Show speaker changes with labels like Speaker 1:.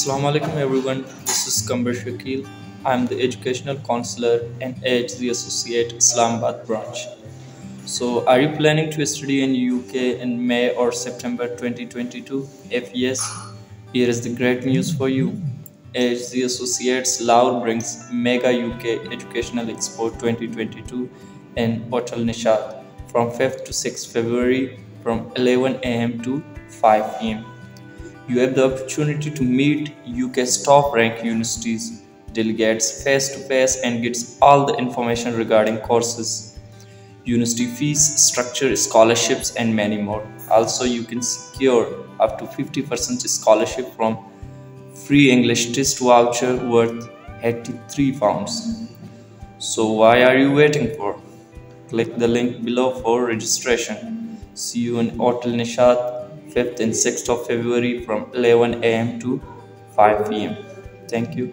Speaker 1: Assalamu alaikum everyone. This is Kambar Shakil. I'm the educational counselor and AHZ Associate Islamabad branch. So, are you planning to study in UK in May or September 2022? If yes, here is the great news for you. AHZ Associates Lahore brings Mega UK Educational Expo 2022 in Hotel Nishat from 5th to 6th February from 11 am to 5 pm you have the opportunity to meet UK's top ranked universities, delegates face to face, and gets all the information regarding courses, university fees, structure, scholarships, and many more. Also, you can secure up to 50% scholarship from free English test voucher worth 83 pounds. So, why are you waiting for? Click the link below for registration. See you in Hotel Nishat 5th and 6th of February from 11 am to 5 pm. Thank you.